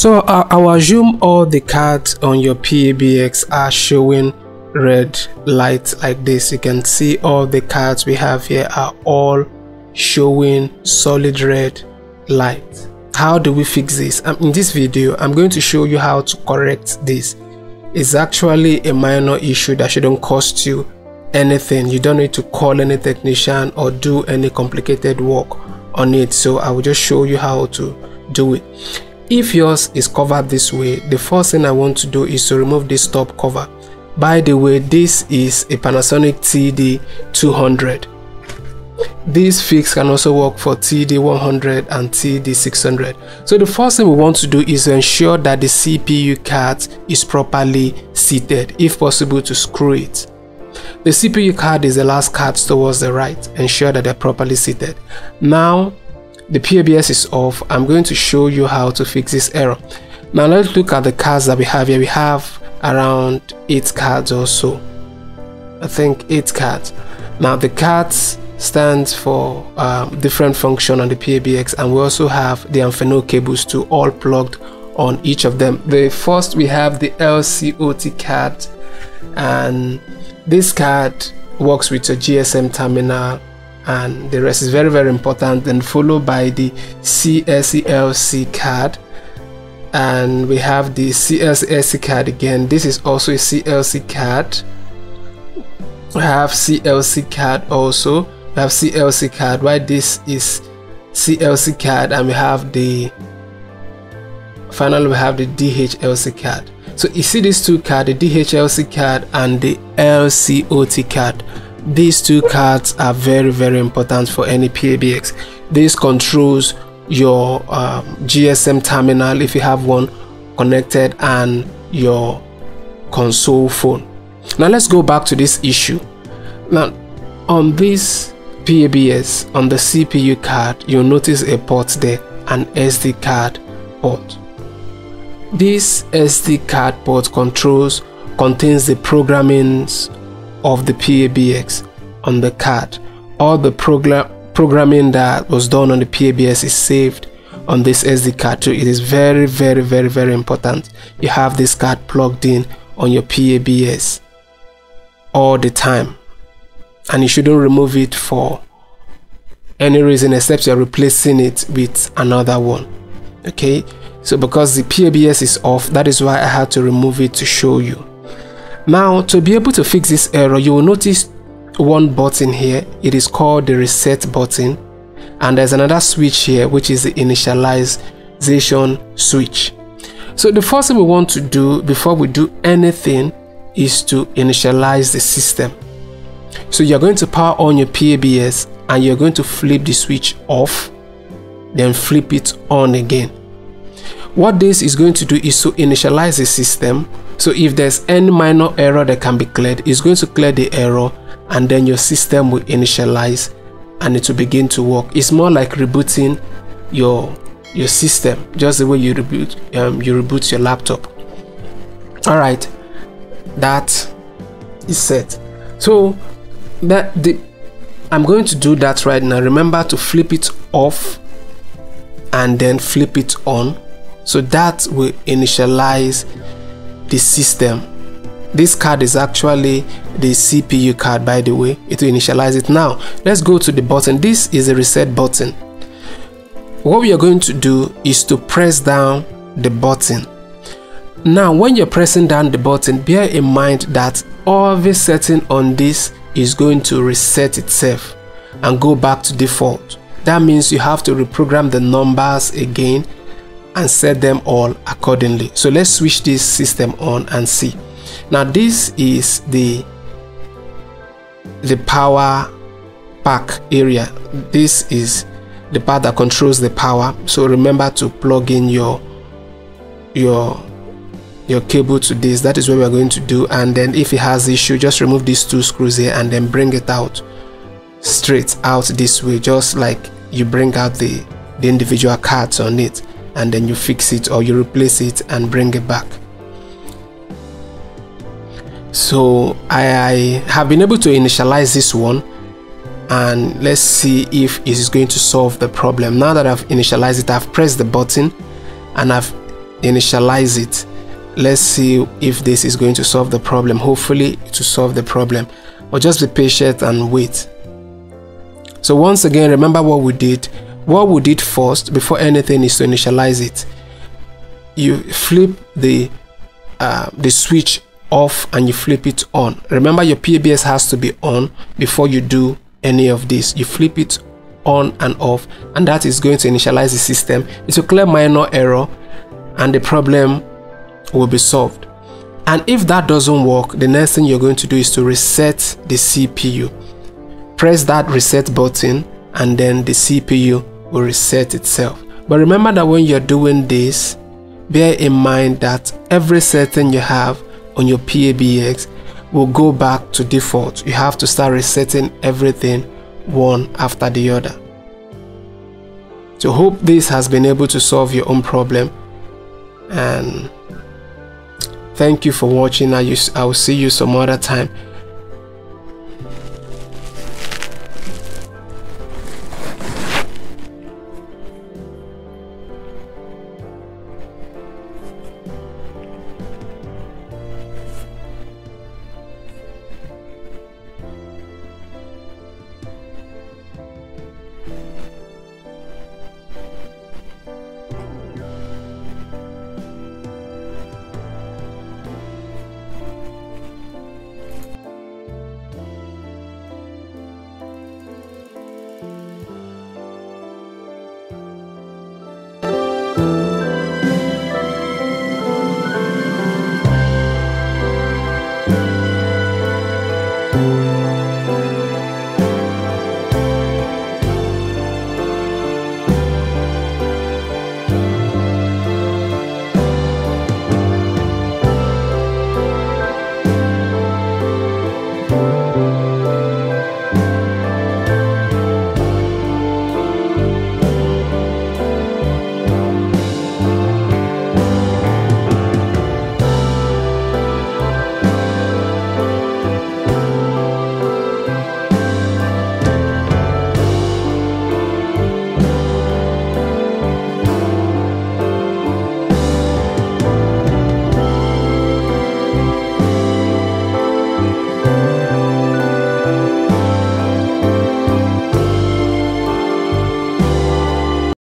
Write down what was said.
So uh, I'll assume all the cards on your PABX are showing red light like this. You can see all the cards we have here are all showing solid red light. How do we fix this? Um, in this video, I'm going to show you how to correct this. It's actually a minor issue that shouldn't cost you anything. You don't need to call any technician or do any complicated work on it. So I will just show you how to do it. If yours is covered this way, the first thing I want to do is to remove this top cover. By the way, this is a Panasonic TD200. This fix can also work for TD100 and TD600. So the first thing we want to do is ensure that the CPU card is properly seated, if possible to screw it. The CPU card is the last card towards the right. Ensure that they're properly seated. Now the PABS is off, I'm going to show you how to fix this error. Now let's look at the cards that we have here. We have around 8 cards or so. I think 8 cards. Now the cards stands for um, different function on the PABX and we also have the Amphenol cables to all plugged on each of them. The first we have the LCOT card and this card works with a GSM terminal and the rest is very very important then followed by the CSELC card. And we have the CLC card again. This is also a CLC card. We have CLC card also. We have CLC card. Why this is CLC card? And we have the finally we have the DHLC card. So you see these two cards the DHLC card and the LCOT card these two cards are very very important for any PABX this controls your um, GSM terminal if you have one connected and your console phone. Now let's go back to this issue. Now on this PABS on the CPU card you'll notice a port there an SD card port. This SD card port controls contains the programmings of the PABX on the card. All the program programming that was done on the PABS is saved on this SD card too. It is very, very, very, very important. You have this card plugged in on your PABS all the time. And you shouldn't remove it for any reason except you're replacing it with another one. Okay, so because the PABS is off, that is why I had to remove it to show you. Now, to be able to fix this error, you will notice one button here. It is called the reset button. And there's another switch here, which is the initialization switch. So the first thing we want to do before we do anything is to initialize the system. So you're going to power on your PABS and you're going to flip the switch off, then flip it on again. What this is going to do is to initialize the system so if there's any minor error that can be cleared, it's going to clear the error and then your system will initialize and it will begin to work. It's more like rebooting your your system, just the way you reboot um, you reboot your laptop. All right, that is set. So that the I'm going to do that right now. Remember to flip it off and then flip it on. So that will initialize the system. This card is actually the CPU card by the way. It will initialize it now. Let's go to the button. This is a reset button. What we are going to do is to press down the button. Now when you're pressing down the button, bear in mind that every setting on this is going to reset itself and go back to default. That means you have to reprogram the numbers again and set them all accordingly. So let's switch this system on and see. Now this is the the power pack area. This is the part that controls the power. So remember to plug in your your your cable to this that is what we're going to do and then if it has issue just remove these two screws here and then bring it out straight out this way just like you bring out the the individual cards on it and then you fix it or you replace it and bring it back. So I, I have been able to initialize this one and let's see if it is going to solve the problem. Now that I've initialized it I've pressed the button and I've initialize it. Let's see if this is going to solve the problem. Hopefully to solve the problem. Or just be patient and wait. So once again remember what we did what we did first before anything is to initialize it you flip the uh, the switch off and you flip it on. Remember your PABX has to be on before you do any of this. You flip it on and off and that is going to initialize the system. It will clear minor error and the problem will be solved. And if that doesn't work the next thing you're going to do is to reset the CPU press that reset button and then the CPU will reset itself. But remember that when you're doing this bear in mind that every setting you have on your PABX will go back to default. You have to start resetting everything one after the other. So hope this has been able to solve your own problem. And thank you for watching. I will see you some other time